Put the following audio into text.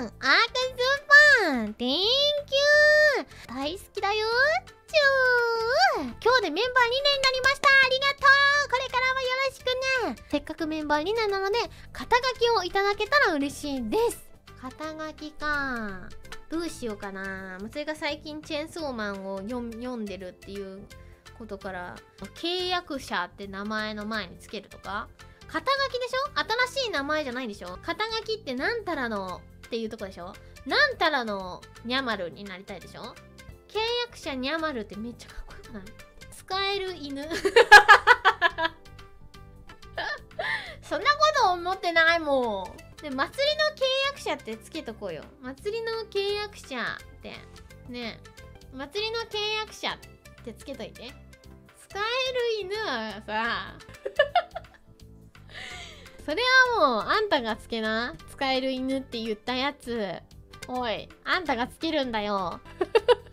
んアークスーパー Thank you! 大好きだよちゅー。今日でメンバー2年になりました。ありがとう。これからもよろしくね。せっかくメンバー2年なので肩書きをいただけたら嬉しいです肩書きかどうしようかな。それが最近チェーンソーマンを読んでるっていうことから契約者って名前の前につけるとか。肩書きでしょ？新しい名前じゃないでしょ？肩書きってなんたらのっていうとこでしょ？なんたらのニャマルになりたいでしょ？契約者ニャマルってめっちゃかっこよくない？使える犬。そんなこと思ってないもん。で祭りの契約者ってつけとこうよ。祭りの契約者って。ね。祭りの契約者ってつけといて。使える犬はさそれはもうあんたがつけな。使える犬って言ったやつ。おいあんたがつけるんだよ。